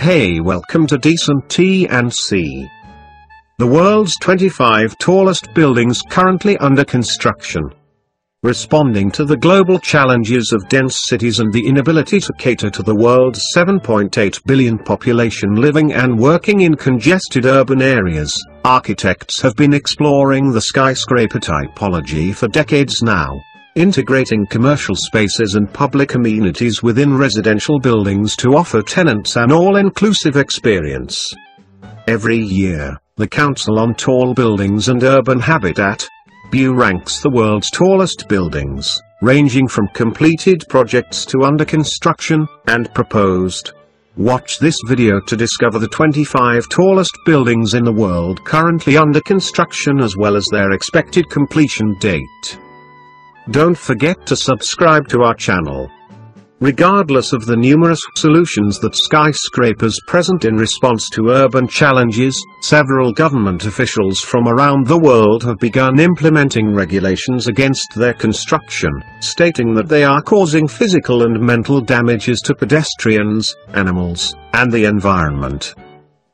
Hey welcome to Decent T and C. The world's 25 tallest buildings currently under construction. Responding to the global challenges of dense cities and the inability to cater to the world's 7.8 billion population living and working in congested urban areas, architects have been exploring the skyscraper typology for decades now integrating commercial spaces and public amenities within residential buildings to offer tenants an all-inclusive experience. Every year, the Council on Tall Buildings and Urban Habitat, BU ranks the world's tallest buildings, ranging from completed projects to under construction, and proposed. Watch this video to discover the 25 tallest buildings in the world currently under construction as well as their expected completion date. Don't forget to subscribe to our channel. Regardless of the numerous solutions that skyscrapers present in response to urban challenges, several government officials from around the world have begun implementing regulations against their construction, stating that they are causing physical and mental damages to pedestrians, animals, and the environment.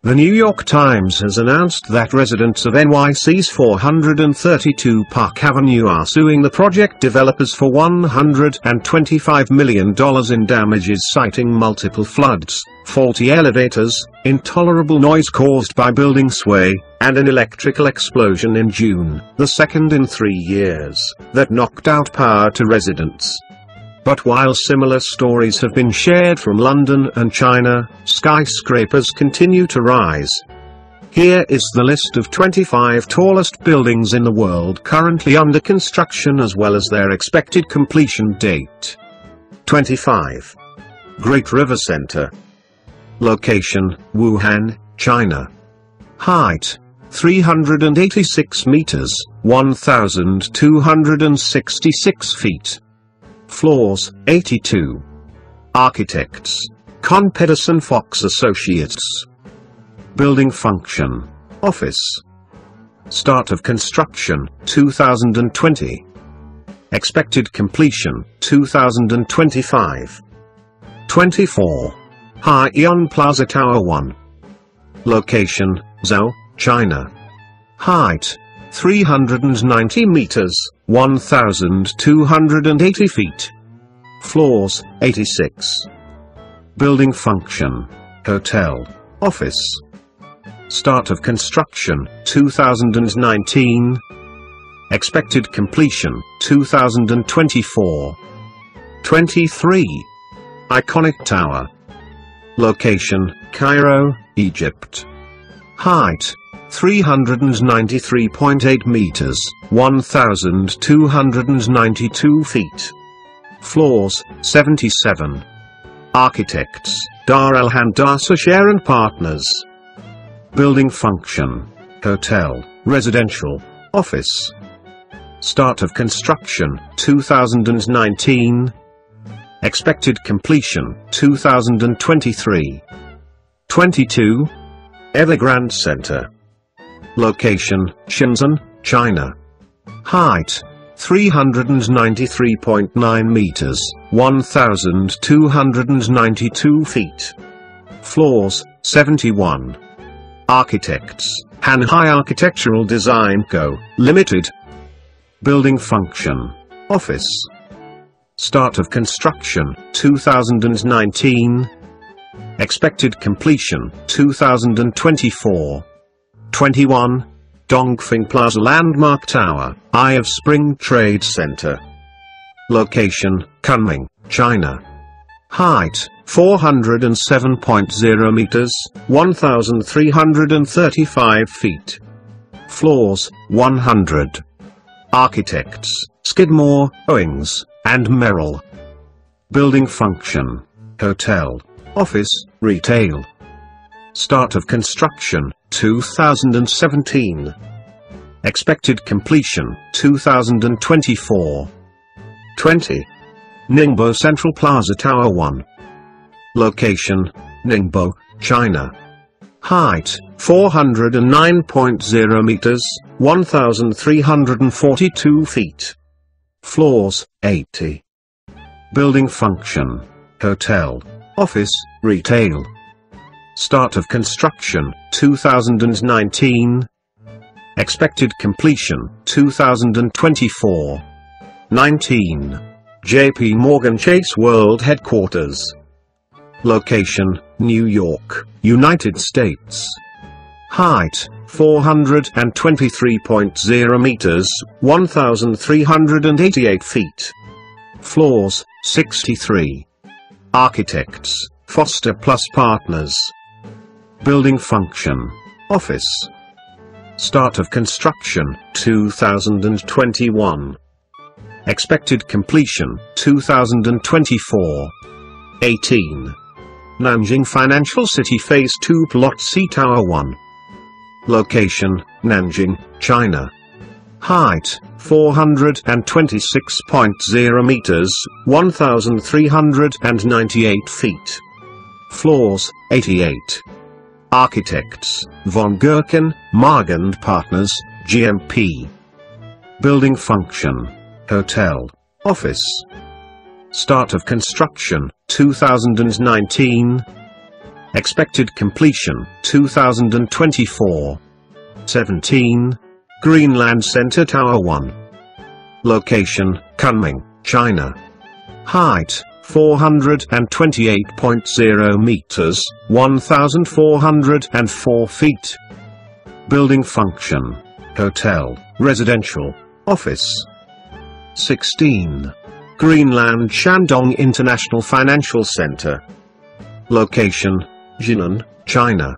The New York Times has announced that residents of NYC's 432 Park Avenue are suing the project developers for $125 million in damages citing multiple floods, faulty elevators, intolerable noise caused by building sway, and an electrical explosion in June, the second in three years, that knocked out power to residents. But while similar stories have been shared from London and China, skyscrapers continue to rise. Here is the list of 25 tallest buildings in the world currently under construction as well as their expected completion date. 25. Great River Center. Location, Wuhan, China. Height, 386 meters, 1,266 feet. Floors, 82. Architects, Kohn Pedersen Fox Associates. Building function, Office. Start of construction, 2020. Expected completion, 2025. 24. Haiyan Plaza Tower 1. Location, Zhou, China. Height, 390 meters, 1,280 feet. Floors, 86. Building function, hotel, office. Start of construction, 2019. Expected completion, 2024. 23. Iconic Tower. Location, Cairo, Egypt. Height, 393.8 meters, 1,292 feet. Floors, 77. Architects, Dar El Handasah Shair and Partners. Building function, hotel, residential, office. Start of construction, 2019. Expected completion, 2023. 22. Evergrande Center. Location, Shenzhen, China. Height, 393.9 meters, 1,292 feet. Floors, 71. Architects, Hanhai Architectural Design Co., Limited. Building function, office. Start of construction, 2019. Expected completion, 2024. 21. Dongfeng Plaza Landmark Tower, Eye of Spring Trade Center. Location, Kunming, China. Height, 407.0 meters, 1,335 feet. Floors, 100. Architects, Skidmore, Owings, and Merrill. Building function, hotel, office, retail. Start of construction, 2017. Expected completion, 2024. 20. Ningbo Central Plaza Tower 1. Location, Ningbo, China. Height, 409.0 meters, 1,342 feet. Floors, 80. Building function, hotel, office, retail. Start of construction, 2019. Expected completion, 2024. 19. JP Morgan Chase World Headquarters. Location, New York, United States. Height, 423.0 meters, 1,388 feet. Floors, 63. Architects, Foster Plus Partners. Building function. Office. Start of construction, 2021. Expected completion, 2024. 18. Nanjing Financial City Phase 2 Plot C Tower 1. Location, Nanjing, China. Height, 426.0 meters, 1,398 feet. Floors, 88. Architects, Von Gerken, Margand Partners, GMP. Building function. Hotel. Office. Start of construction, 2019. Expected completion, 2024. 17. Greenland Center Tower 1. Location, Kunming, China. Height, 428.0 meters, 1,404 feet. Building function. Hotel, residential, office. 16. Greenland Shandong International Financial Center. Location, Jinan, China.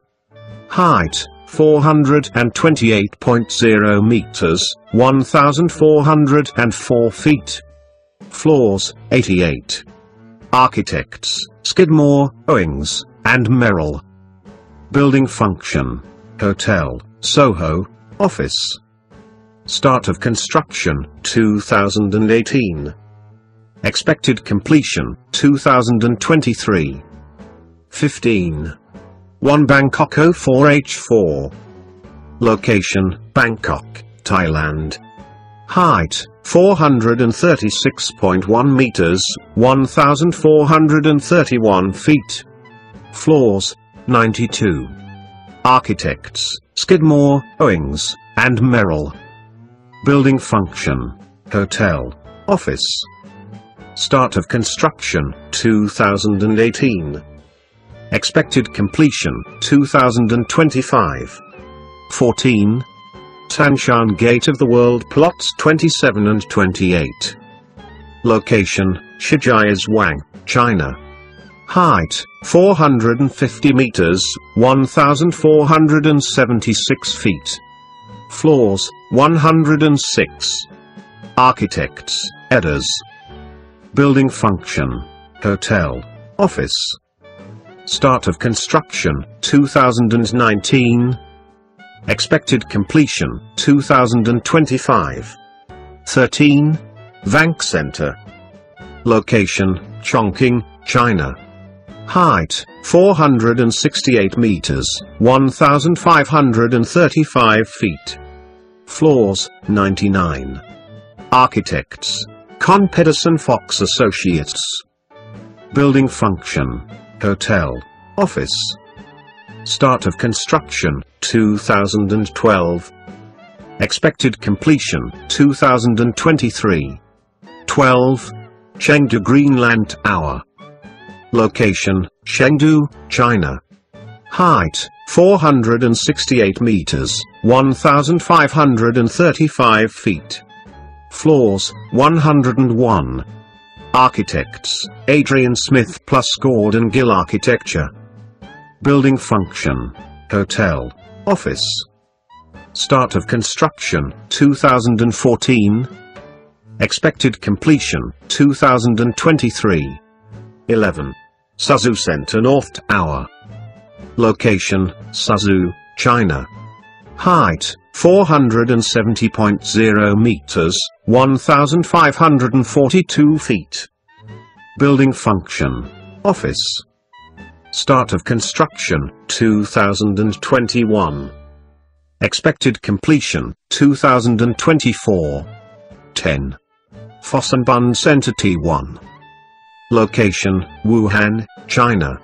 Height, 428.0 meters, 1,404 feet. Floors, 88. Architects, Skidmore, Owings, and Merrill. Building function. Hotel, Soho, office. Start of construction, 2018. Expected completion, 2023. 15. 1 Bangkok 04H4. Location, Bangkok, Thailand. Height, 436.1 meters, 1,431 feet. Floors, 92. Architects, Skidmore, Owings, and Merrill. Building function, hotel, office. Start of construction, 2018. Expected completion, 2025. 14. Tianshan Gate of the World Plots 27 and 28. Location, Shijiazhuang, China. Height, 450 meters, 1,476 feet. Floors, 106. Architects, Aedas. Building function, hotel, office. Start of construction, 2019. Expected completion, 2025. 13. Vanke Center. Location, Chongqing, China. Height, 468 meters, 1,535 feet. Floors, 99. Architects, Kohn Pedersen Fox Associates. Building function, hotel, office. Start of construction, 2012. Expected completion, 2023. 12. Chengdu Greenland Tower. Location, Chengdu, China. Height, 468 meters, 1,535 feet. Floors, 101. Architects, Adrian Smith plus Gordon Gill Architecture. Building function, hotel, office. Start of construction, 2014. Expected completion, 2023. 11. Suzhou Center North Tower. Location, Suzhou, China. Height, 470.0 meters, 1,542 feet. Building function, office. Start of construction, 2021. Expected completion, 2024. 10. Fosun Bund Center T1. Location, Wuhan, China.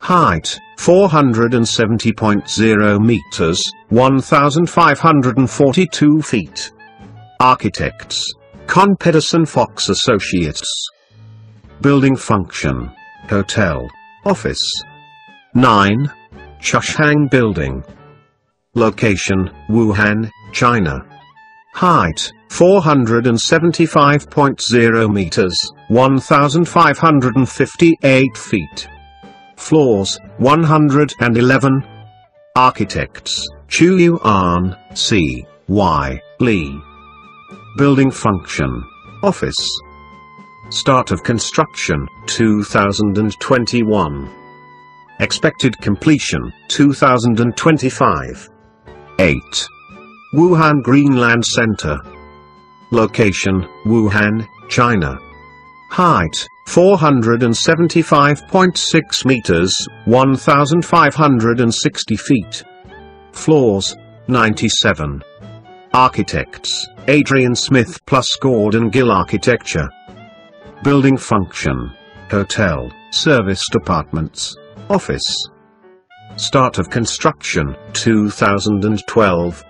Height, 470.0 meters, 1,542 feet. Architects, Kohn Pedersen Fox Associates. Building function, hotel, office. 9. Chushang Building. Location, Wuhan, China. Height, 475.0 meters, 1,558 feet. Floors, 111. Architects, Chu Yuan, C. Y. Lee. Building function. Office. Start of construction, 2021. Expected completion, 2025. 8. Wuhan Greenland Center. Location, Wuhan, China. Height, 475.6 meters, 1,560 feet. Floors, 97. Architects, Adrian Smith plus Gordon Gill Architecture. Building function, hotel, service departments, office. Start of construction, 2012.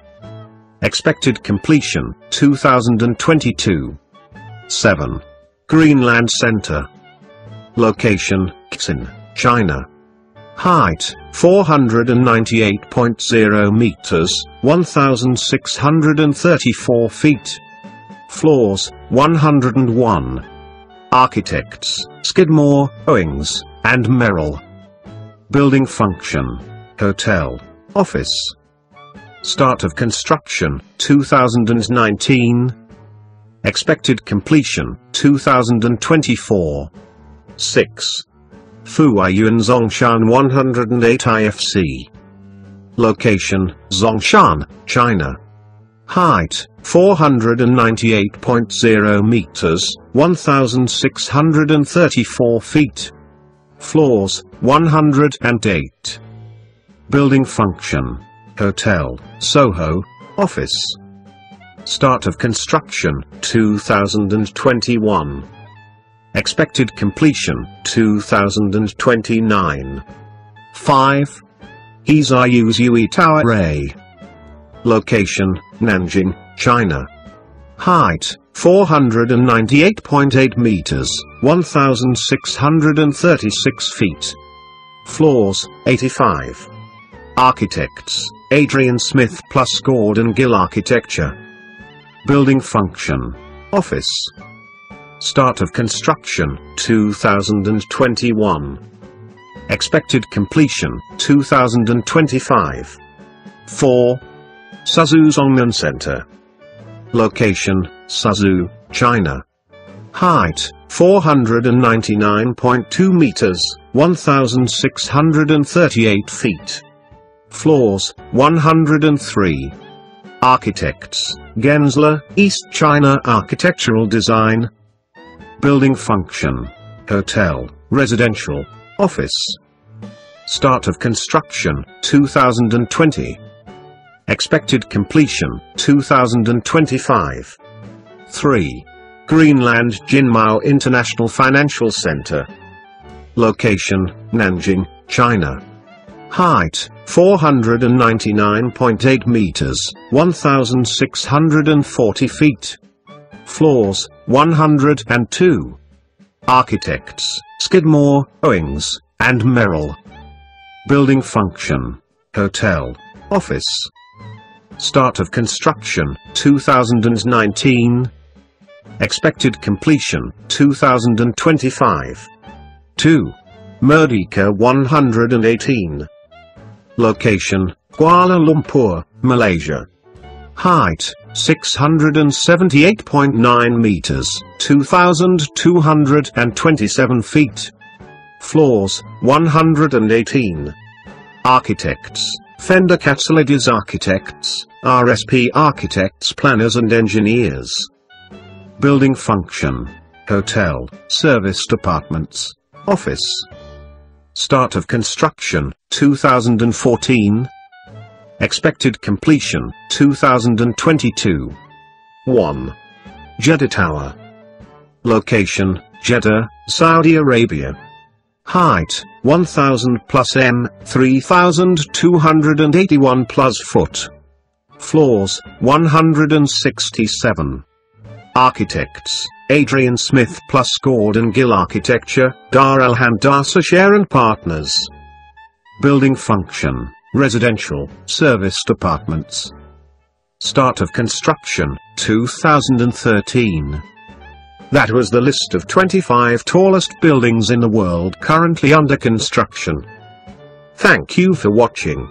Expected completion, 2022. 7. Greenland Center. Location, Xi'an, China. Height, 498.0 meters, 1,634 feet. Floors, 101. Architects, Skidmore, Owings, and Merrill. Building function, hotel, office. Start of construction, 2019. Expected completion, 2024. 6. Fuayuan Zhongshan 108 IFC. Location, Zhongshan, China. Height, 498.0 meters, 1,634 feet. Floors, 108. Building function, hotel, Soho, office. Start of construction, 2021. Expected completion, 2029. 5. Hexi Yuzui Tower A. Location, Nanjing, China. Height, 498.8 meters, 1,636 feet. Floors, 85. Architects, Adrian Smith plus Gordon Gill Architecture. Building function. Office. Start of construction, 2021. Expected completion, 2025. 4. Suzhou Zhongnan Center. Location, Suzhou, China. Height, 499.2 meters, 1,638 feet. Floors, 103. Architects, Gensler, East China Architectural Design. Building function. Hotel, residential, office. Start of construction, 2020. Expected completion, 2025. 3. Greenland Jinmao International Financial Center. Location, Nanjing, China. Height, 499.8 meters, 1,640 feet. Floors, 102. Architects, Skidmore, Owings, and Merrill. Building function, hotel, office. Start of construction, 2019. Expected completion, 2025. 2. Merdeka 118. Location, Kuala Lumpur, Malaysia. Height, 678.9 meters, 2,227 feet. Floors, 118. Architects, Fender Katsalidis Architects, RSP Architects Planners and Engineers. Building function. Hotel, service departments, office. Start of construction, 2014. Expected completion, 2022. 1. Jeddah Tower. Location, Jeddah, Saudi Arabia. Height, 1000 plus m, 3281 plus foot. Floors, 167. Architects, Adrian Smith plus Gordon Gill Architecture, Dar El Handasah Shair and Partners. Building function, residential, serviced apartments. Start of construction, 2013. That was the list of 25 tallest buildings in the world currently under construction. Thank you for watching.